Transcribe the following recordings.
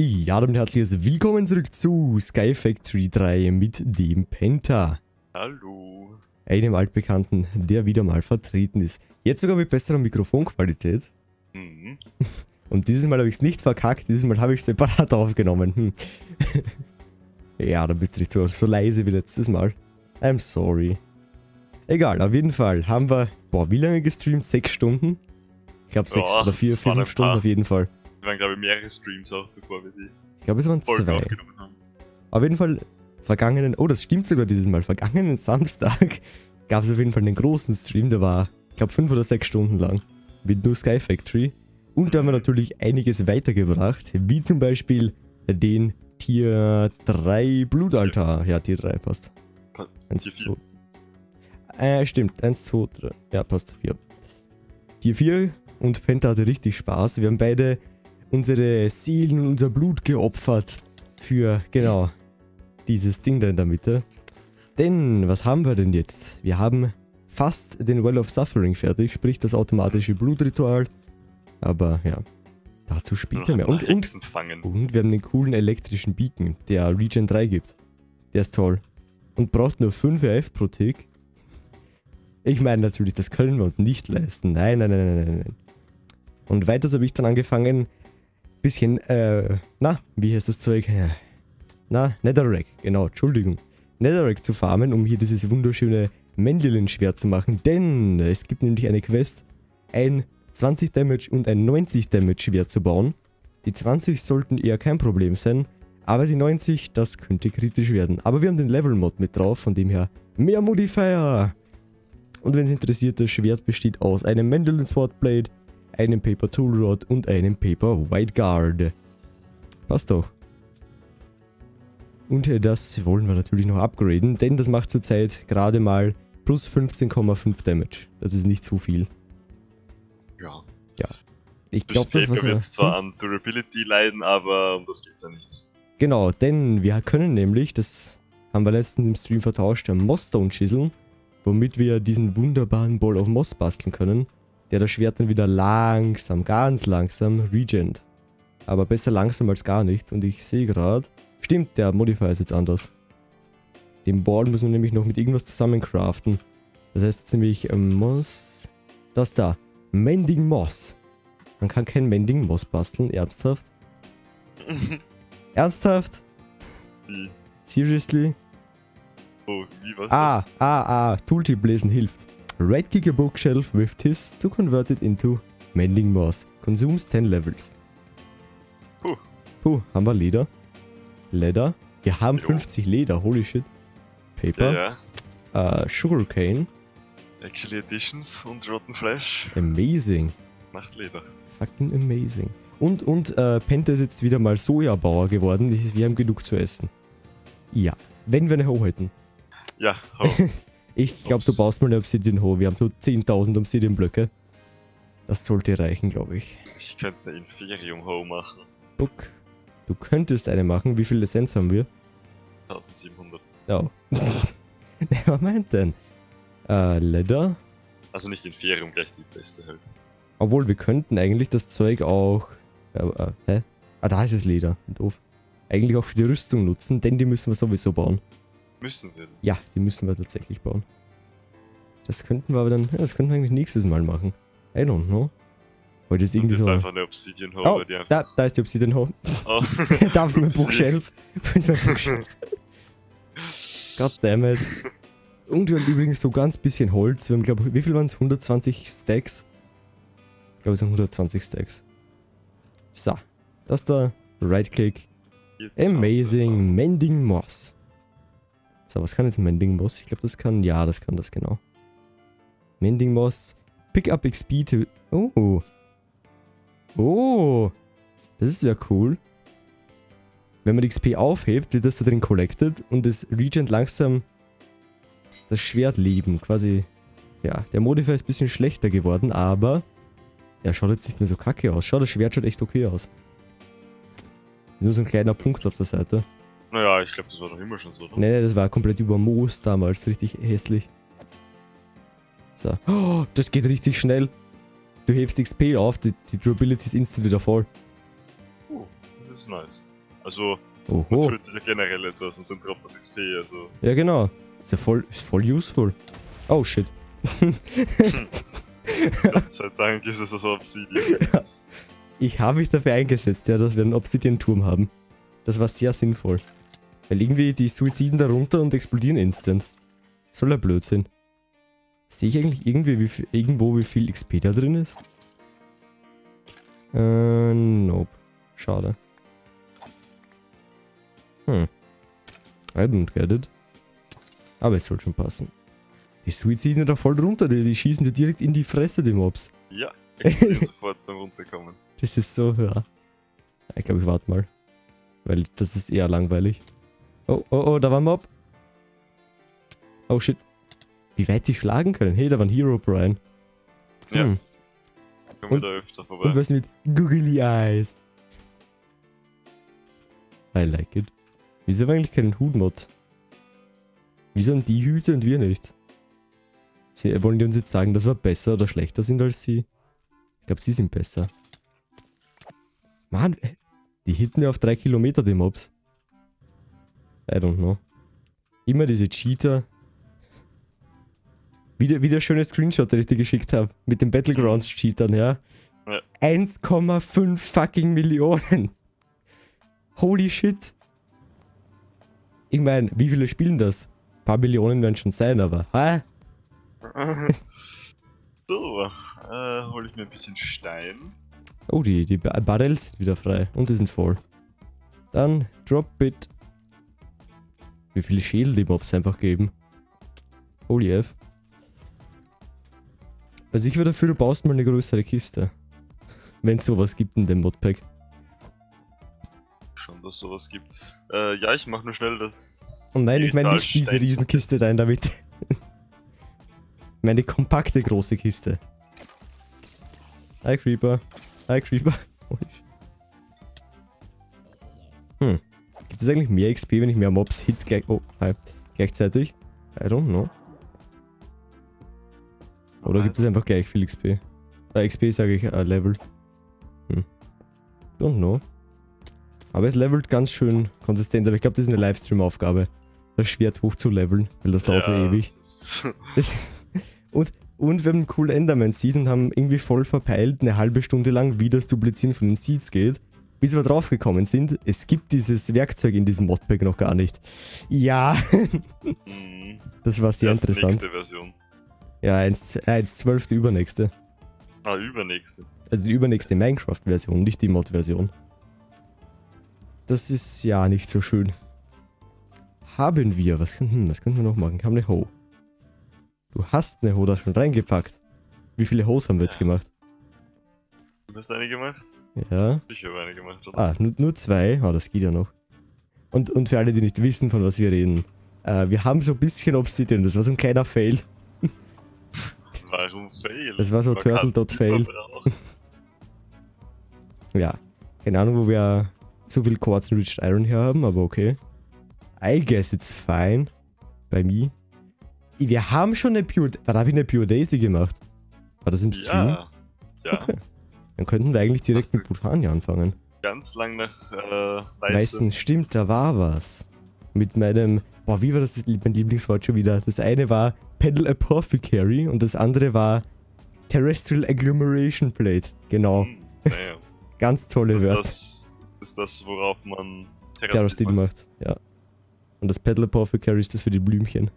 Ja, damit herzliches Willkommen zurück zu Sky Factory 3 mit dem Penta. Hallo. Einem Altbekannten, der wieder mal vertreten ist. Jetzt sogar mit besserer Mikrofonqualität. Mhm. Und dieses Mal habe ich es nicht verkackt, dieses Mal habe ich es separat aufgenommen. Hm. ja, da bist du nicht so, so leise wie letztes Mal. I'm sorry. Egal, auf jeden Fall haben wir, boah, wie lange gestreamt? Sechs Stunden? Ich glaube sechs Ja, oder vier, fünf Stunden auf jeden Fall. Waren, glaube ich, mehrere Streams auch, bevor wir die Ich glaube, es waren Folge zwei. aufgenommen haben. Auf jeden Fall vergangenen, oh, das stimmt sogar dieses Mal, vergangenen Samstag gab es auf jeden Fall einen großen Stream, der war, ich glaube, fünf oder sechs Stunden lang mit nur Sky Factory. Und da haben wir natürlich einiges weitergebracht, wie zum Beispiel den Tier 3 Blutaltar. Ja, Tier 3 passt. Pa- 1, Tier 2. Äh, stimmt. 1, 2, 3. Ja, passt. 4. Tier 4 und Penta hatte richtig Spaß. Wir haben beide unsere Seelen und unser Blut geopfert für, genau, dieses Ding da in der Mitte. Denn, was haben wir denn jetzt? Wir haben fast den Well of Suffering fertig, sprich das automatische Blutritual. Aber ja, dazu später mehr. Und, und, und wir haben den coolen elektrischen Beacon, der Regen 3 gibt. Der ist toll. Und braucht nur 5 RF pro Tick. Ich meine natürlich, das können wir uns nicht leisten. Nein, nein, nein, nein, nein, nein. Und weiters habe ich dann angefangen, bisschen, äh, na, wie heißt das Zeug? Na, Netherrack, genau, Entschuldigung. Netherrack zu farmen, um hier dieses wunderschöne Mendelen-Schwert zu machen. Denn es gibt nämlich eine Quest, ein 20 Damage und ein 90 Damage Schwert zu bauen. Die 20 sollten eher kein Problem sein, aber die 90, das könnte kritisch werden. Aber wir haben den Level-Mod mit drauf, von dem her mehr Modifier. Und wenn es interessiert, das Schwert besteht aus einem Mendelen Swordblade, einem Paper Tool Rod und einem Paper White Guard. Passt doch. Und äh, das wollen wir natürlich noch upgraden, denn das macht zurzeit gerade mal plus 15,5 Damage. Das ist nicht so viel. Ja. Ich Das glaube, das was wir- zwar an Durability leiden, aber um das geht's ja nicht. Genau, denn wir können nämlich, das haben wir letztens im Stream vertauscht, einen Mossstone chiseln, womit wir diesen wunderbaren Ball of Moss basteln können, der das Schwert dann wieder langsam, ganz langsam regent. Aber besser langsam als gar nicht. Und ich sehe gerade, stimmt, der Modifier ist jetzt anders. Den Ball müssen wir nämlich noch mit irgendwas zusammen craften. Das heißt jetzt nämlich ähm, Moss, das da, Mending Moss. Man kann kein Mending Moss basteln, ernsthaft? Ernsthaft? wie? Seriously? Oh, wie was? Ah, das? ah, ah, Tooltip lesen hilft. Right click a bookshelf with this to convert it into Mending Moss. Consumes 10 levels. Puh. Puh, haben wir Leder? Leder? Wir haben Jo. 50 Leder, holy shit. Ja, Paper, ja. äh, Sugarcane, Actually Editions und Rotten Flash amazing. macht Leder. Fucking amazing. Und, und, äh, Penta ist jetzt wieder mal Sojabauer geworden. Wir haben genug zu essen. Ja, wenn wir eine Ho hätten. Ja, oh. Ich glaube, du baust mal eine Obsidian Ho. Wir haben nur 10.000 Obsidian-Blöcke. Das sollte reichen, glaube ich. ich könnte eine Inferium Ho machen. Guck, du könntest eine machen. Wie viel Essenz haben wir? 1700. Oh. Wer meint denn? Äh, Leather? Also nicht Inferium, gleich die beste halt. Obwohl, wir könnten eigentlich das Zeug auch... Äh, äh, hä? Ah, da ist es Leder. Doof. Eigentlich auch für die Rüstung nutzen, denn die müssen wir sowieso bauen. Müssen wir. Ja, die müssen wir tatsächlich bauen. Das könnten wir aber dann... Ja, das könnten wir eigentlich nächstes Mal machen. I don't know. Heute ist irgendwie jetzt so... einfach eine Obsidian Ho, Oh, da, da ist die Obsidian Ho. Oh. da ist mein Bookshelf? Goddammit. Und wir haben übrigens so ganz bisschen Holz. Wir haben, glaube ich, wie viel waren es? 120 Stacks? Ich glaube, es sind 120 Stacks. So. Das da. Right-Click. Jetzt haben wir Amazing. Mending Moss. So, was kann jetzt Mending Moss? Ich glaube, das kann. Ja, das kann das genau. Mending Moss. Pick up XP to. Oh. Oh. Das ist ja cool. Wenn man XP aufhebt, wird das da drin collected und es regent langsam das Schwert leben. Quasi. Ja, der Modifier ist ein bisschen schlechter geworden, aber. Er schaut jetzt nicht mehr so kacke aus. Schau, das Schwert schaut echt okay aus. Ist nur so ein kleiner Punkt auf der Seite. Naja, ich glaube, das war doch immer schon so, oder? Nee, nee, das war komplett über Moos damals. Richtig hässlich. So. Oh, das geht richtig schnell. Du hebst XP auf, die, die Durability ist instant wieder voll. Oh, das ist nice. Also, man Oho. tötet ja generell etwas und dann droppt das XP, also. Ja, genau. Ist ja voll, ist voll useful. Oh, shit. Gott sei Dank ist es also Obsidian. Ich habe mich dafür eingesetzt, ja, dass wir einen Obsidian-Turm haben. Das war sehr sinnvoll. Weil irgendwie die Suiziden da runter und explodieren instant. Soll der Blödsinn. Sehe ich eigentlich irgendwie wie viel, irgendwo, wie viel XP da drin ist? Äh, nope. Schade. Hm. I don't get it. Aber es soll schon passen. Die Suiziden da voll runter, die, die schießen dir direkt in die Fresse, die Mobs. Ja, explodieren sofort beim Runterkommen. Das ist so, ja. Ich glaube, ich warte mal. Weil das ist eher langweilig. Oh, oh, oh, da war ein Mob. Oh shit. Wie weit die schlagen können. Hey, da war ein Hero, Brian. Ja. Hm. Kommen wir da öfter vorbei. Und was mit Googly Eyes? I like it. Wieso haben wir eigentlich keinen Hut-Mod? Wieso haben die Hüte und wir nicht? Sie, wollen die uns jetzt sagen, dass wir besser oder schlechter sind als sie? Ich glaube, sie sind besser. Mann, äh, die hitten ja auf drei Kilometer, die Mobs. I don't know. Immer diese Cheater. Wieder, wieder schöne Screenshot, den ich dir geschickt habe. Mit den Battlegrounds-Cheatern, ja. Ja. 1,5 fucking Millionen. Holy shit. Ich meine, wie viele spielen das? Ein paar Millionen werden schon sein, aber. Ah, so, äh, hole ich mir ein bisschen Stein. oh, die, die Ba- Barrels sind wieder frei. Und die sind voll. Dann Drop It. Wie viele Schädel die Mobs einfach geben. Holy F. Also ich wäre dafür, du baust mal eine größere Kiste. Wenn es sowas gibt in dem Modpack. Schon, dass sowas gibt. Äh, ja, ich mach nur schnell das. Oh nein, ich meine nicht diese Riesenkiste da in der Mitte. meine kompakte große Kiste. Hi Creeper. Hi Creeper. Gibt es eigentlich mehr XP, wenn ich mehr Mobs hit gleich. Oh, hi. Gleichzeitig? I don't know. Oder gibt es einfach gleich viel XP? Äh, XP sage ich, äh, Level. Hm. Don't know. Aber es levelt ganz schön konsistent, aber ich glaube, das ist eine Livestream-Aufgabe. Das Schwert hoch zu leveln, weil das dauert so Ja, ewig. das ist- Und, und wir haben einen coolen Enderman Seed und haben irgendwie voll verpeilt, eine halbe Stunde lang, wie das Duplizieren von den Seeds geht. Bis wir draufgekommen sind, es gibt dieses Werkzeug in diesem Modpack noch gar nicht. Ja, Mhm. das war sehr Erst interessant. Nächste Version. Ja, 1.12. die übernächste. Ah, übernächste. Also die übernächste Minecraft-Version, nicht die Mod-Version. Das ist ja nicht so schön. Haben wir, was, können- hm, was können wir noch machen? Ich habe eine Hoe. Du hast eine Hoe da schon reingepackt. Wie viele Hoes haben wir jetzt Ja. gemacht? Du hast eine gemacht? Ja. Ich habe eine gemacht, oder? Ah, nur, nur zwei. Ah, das geht ja noch. Und, und für alle, die nicht wissen, von was wir reden. Äh, wir haben so ein bisschen Obsidian. Das war so ein kleiner Fail. Warum fail? Das war so Turtle.fail. Ja. Keine Ahnung, wo wir so viel Quartz Enriched Iron hier haben, aber okay. I guess it's fine. Bei mir. Wir haben schon eine Pure... Wann habe ich eine Pure Daisy gemacht? War das im Stream? Ja. Ja, Okay. Dann könnten wir eigentlich direkt mit Butania anfangen. ganz lang nach äh, Weißen. Meistens stimmt, da war was. Mit meinem, boah, wie war das mein Lieblingswort schon wieder? Das eine war Pedal Apothecary und das andere war Terrestrial Agglomeration Plate. Genau, Hm, naja. ganz tolle ist Wörter. das, ist das, worauf man Terrastil macht, ja. Und das Pedal Apothecary ist das für die Blümchen.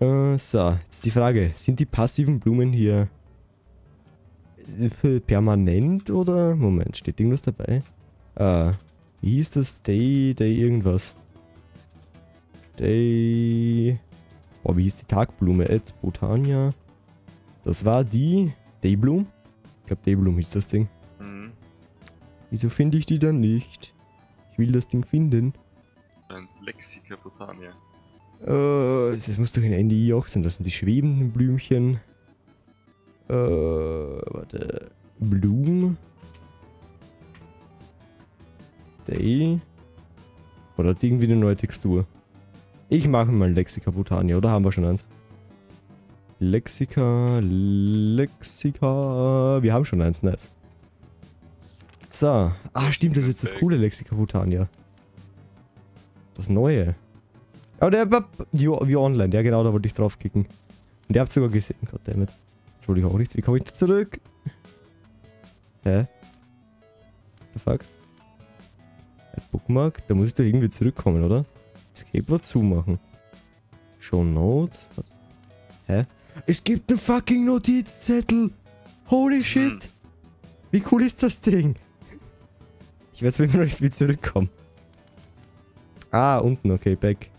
Äh, so, jetzt die Frage, sind die passiven Blumen hier äh, permanent oder? Moment, steht irgendwas dabei? Äh, wie hieß das? Day, Day irgendwas. Day... Oh, wie hieß die Tagblume? Ed Botania. Das war die Daybloom. Ich glaube Daybloom hieß das Ding. Mhm. Wieso finde ich die dann nicht? Ich will das Ding finden. Ein Lexica Botania. Äh, das muss doch in NDI auch sein. Das sind die schwebenden Blümchen. Äh, warte. Bloom. Day. Oder hat irgendwie eine neue Textur? Ich mache mal Lexica Botania, oder haben wir schon eins? Lexica, Lexica. Wir haben schon eins, nice. So. Ah, stimmt, das ist jetzt das coole Lexika-Botania. Das neue. Aber der wie, wie online, ja genau, da wollte ich draufklicken. Und ihr habt sogar gesehen, goddammit. Das wollte ich auch nicht. Wie komme ich da zurück? Hä? The fuck? Ein Bookmark? Da muss ich doch irgendwie zurückkommen, oder? War zumachen. Show Notes? Was? Hä? Es gibt einen fucking Notizzettel! Holy shit! Wie cool ist das Ding? Ich weiß immer noch nicht, wie zurückkommen. Ah, unten, okay, back.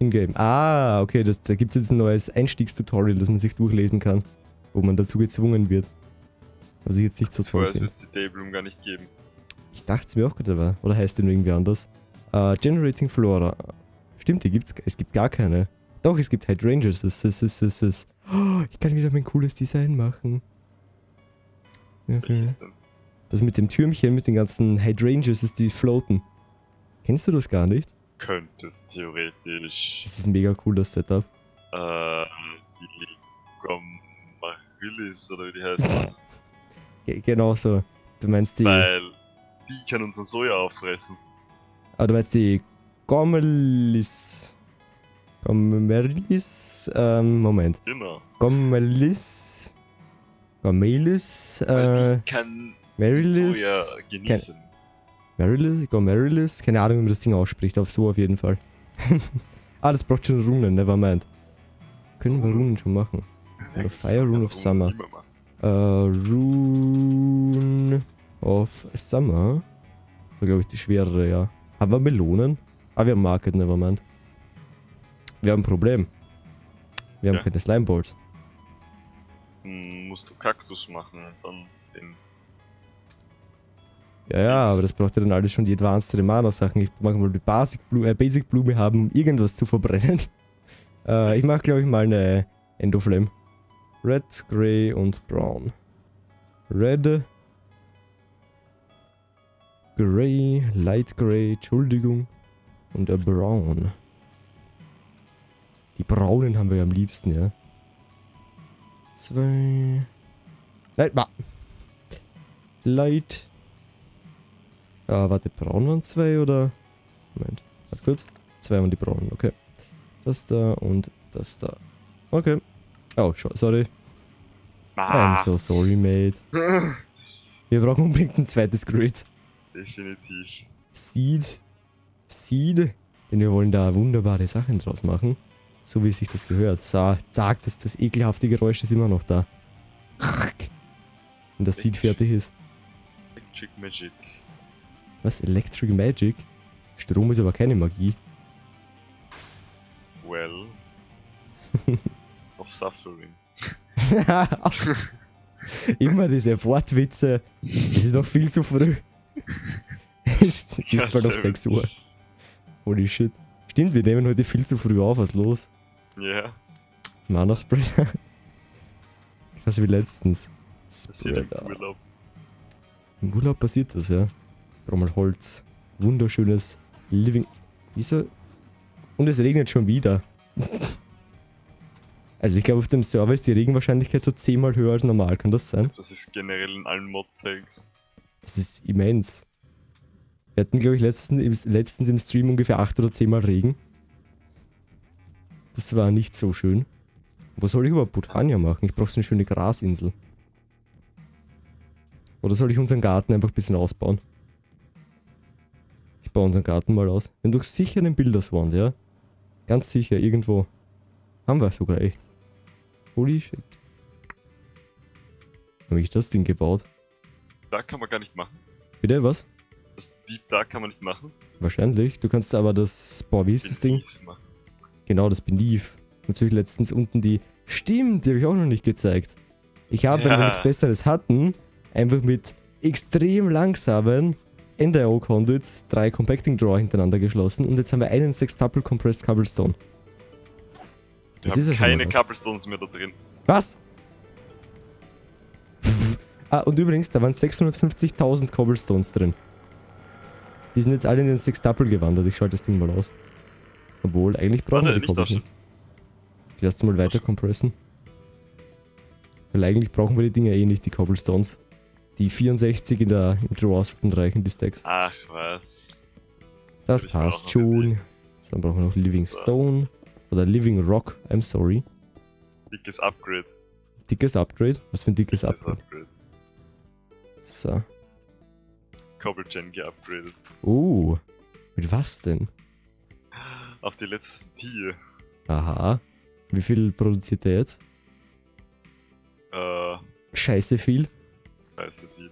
In-game. Ah, okay, das, da gibt es jetzt ein neues Einstiegstutorial, das man sich durchlesen kann. Wo man dazu gezwungen wird. Was ich jetzt nicht so toll finde. es die Daybloom gar nicht geben. Ich dachte es mir auch gerade war. Oder heißt den irgendwie anders? Äh, Generating Flora. Stimmt, die gibt's. Es gibt gar keine. Doch, es gibt Hydrangeas. Das ist, das ist, das Oh, ich kann wieder mein cooles Design machen. Okay. Das mit dem Türmchen, mit den ganzen Hydrangeas, ist die floaten. Kennst du das gar nicht? Könnte es theoretisch Das ist ein mega cool, das Setup. äh, die Gomarillis oder wie die heißt. Ge genau so. Du meinst die. Weil die kann unseren Soja auffressen. Ah, du meinst die Gomelis. Gomelis. Ähm, Moment. Genau. Gomelis. Gomelis. Äh, kann Marilis. Soja genießen. Marilis? Gomerilis? Keine Ahnung, wie man das Ding ausspricht. Auf so auf jeden Fall. ah, das braucht schon Runen, nevermind. Können wir Runen schon machen? Oder Fire Rune of Summer. Äh, Rune of Summer. Das war, glaube ich, die schwerere, ja. Haben wir Melonen? Ah, wir haben Market, nevermind. Wir haben ein Problem. Wir haben Ja. keine Slimeballs. Hm, musst du Kaktus machen dann den. Ja, ja, aber das braucht ja dann alles schon die Advanced Mana-Sachen. Ich mag mal die Basic Blume, äh, Basic Blume haben, um irgendwas zu verbrennen. äh, ich mach, glaube ich, mal eine Endoflame. Red, Grey und Brown. Red. Grey, Light Grey, Entschuldigung. Und a Brown. Die braunen haben wir ja am liebsten, ja. Zwei. Nein, ma. Light. Ah, warte, braun waren zwei oder? Moment, warte kurz. Zwei waren die braunen, okay. Das da und das da. Okay. Oh, sorry. Ah, I'm so sorry, mate. Wir brauchen unbedingt ein zweites Grid. definitiv. Seed. Seed. Denn wir wollen da wunderbare Sachen draus machen. So wie sich das gehört. So, zack, das, das ekelhafte Geräusch ist immer noch da. Wenn das Seed fertig ist. Electric Magic. Was? Electric Magic? Strom ist aber keine Magie. Well. of Suffering. Immer diese Wortwitze. Es ist noch viel zu früh. es ist Ja, bald auf stimmt. 6 Uhr. Holy shit. Stimmt, wir nehmen heute viel zu früh auf. Was los? Ja, Mana Spreader. Was wie letztens. passiert im Spreader. Urlaub. Im Urlaub passiert das, ja. Ich brauch mal Holz. Wunderschönes Living. Wieso? Und es regnet schon wieder. also ich glaube auf dem Server ist die Regenwahrscheinlichkeit so zehnmal höher als normal. Kann das sein? Das ist generell in allen Modpacks. Das ist immens. Wir hatten, glaube ich, letztens, im- letztens im Stream ungefähr 8 oder 10 Mal Regen. Das war nicht so schön. Wo soll ich überhaupt Botania machen? Ich brauche so eine schöne Grasinsel. Oder soll ich unseren Garten einfach ein bisschen ausbauen? Ich baue unseren Garten mal aus. Haben doch sicher einen Bilderswand, ja? Ganz sicher, irgendwo. Haben wir sogar echt. Holy shit. Habe ich das Ding gebaut? Da kann man gar nicht machen. Bitte, was? Das Deep Dark kann man nicht machen. Wahrscheinlich. Du kannst aber das. Boah, wie ist das Ding? Machen. Genau, das Belief. Natürlich letztens unten die. Stimmt, die habe ich auch noch nicht gezeigt. Ich habe, wenn wir Ja. nichts Besseres hatten, einfach mit extrem langsamen NDIO Conduits drei Compacting Draw hintereinander geschlossen und jetzt haben wir einen Sextuple Compressed Cobblestone. Wir Das haben ist ja schon mal keine. Cobblestones mehr da drin. Was? ah, und übrigens, da waren 650.000 Cobblestones drin. Die sind jetzt alle in den Sextuple gewandert. Ich schalte das Ding mal aus. Obwohl, eigentlich brauchen wir die nicht Cobbles nicht. Ich lasse mal weiter compressen. Weil eigentlich brauchen wir die Dinger eh nicht, die Cobblestones. Die 64 in der, im sollten reichen, die Stacks. Ach was. Das passt schon. Dann brauchen wir noch Living So. Stone. Oder Living Rock, I'm sorry. Dickes Upgrade. Dickes Upgrade. Was für ein dickes Dickes Upgrade? Upgrade. So. Cobblegen geupgradet. Uh. Mit was denn? Auf die letzten Tier. Aha. Wie viel produziert der jetzt? Äh, Scheiße viel. Scheiße viel.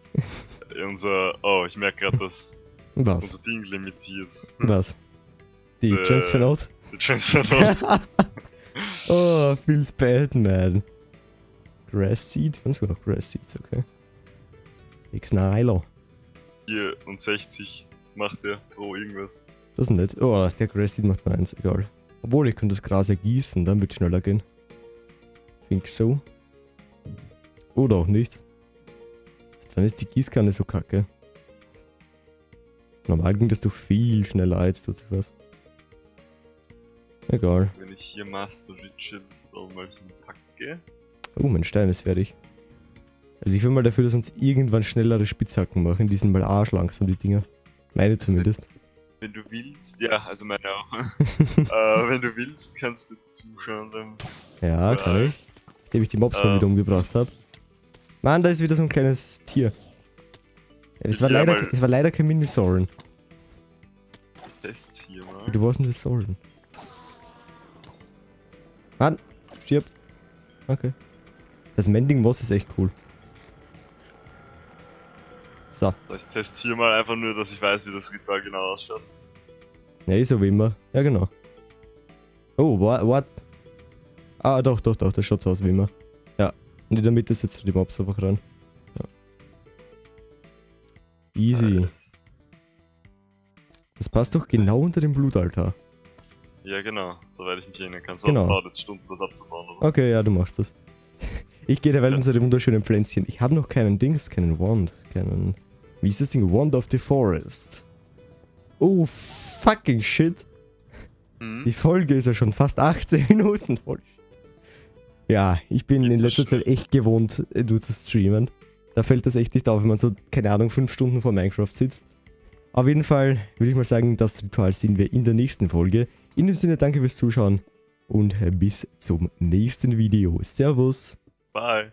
Äh, unser. Oh, ich merke gerade, dass Was? unser Ding limitiert. Was? Die Äh. Transfer Note? Die Transfer Note. oh, feels bad, man. Grass Seed? Wir haben sogar noch Grass Seeds, okay. X Nilo. 64 macht der pro irgendwas. Das ist nett. Oh, der Grass Seed macht nur eins, egal. Obwohl, ich könnte das Gras ergießen, dann wird schneller gehen. Think so. Oder auch nicht. Dann ist die Gießkanne so kacke. Normal ging das doch viel schneller, als sich was. Egal. Wenn ich hier Master Riches da mal hinpacke. Oh, mein Stein ist fertig. Also ich will mal dafür, dass uns irgendwann schnellere Spitzhacken machen. Die sind mal arschlangsam, die Dinger. Meine zumindest. Wenn du willst, ja, also meine auch. äh, wenn du willst, kannst du jetzt zuschauen beim Ja, kann ich. Nachdem ich die Mobs mal Äh. wieder umgebracht habe. Mann, da ist wieder so ein kleines Tier. Es war, Ja, leider, es war leider kein Mini-Soren. Tests hier mal. Du warst das Soren? Mann, stirb. Okay. Das Mending Moss ist echt cool. So, Ich teste hier mal einfach nur, dass ich weiß, wie das Ritual genau ausschaut. ne, so wie immer. Ja, genau. Oh, what? what? Ah, doch, doch, doch, das schaut so aus wie immer. Ja, und in der Mitte setzt du die Mobs einfach rein. Ja. Easy. Heißt- Das passt doch genau unter dem Blutaltar. Ja, genau, soweit ich mich erinnern kann. Sonst Genau. dauert es Stunden, das abzubauen. Oder? Okay, ja, du machst das. Ich gehe derweil unsere wunderschönen Pflänzchen. Ich habe noch keinen Dings, keinen Wand, keinen... Wie ist das Ding? Wand of the Forest. Oh, fucking shit. Hm? Die Folge ist ja schon fast 18 Minuten. Holy. Ja, ich bin in letzter. Zeit echt gewohnt, äh, du zu streamen. Da fällt das echt nicht auf, wenn man so, keine Ahnung, 5 Stunden vor Minecraft sitzt. Auf jeden Fall würde ich mal sagen, das Ritual sehen wir in der nächsten Folge. In dem Sinne, danke fürs Zuschauen und äh, bis zum nächsten Video. Servus. Bye.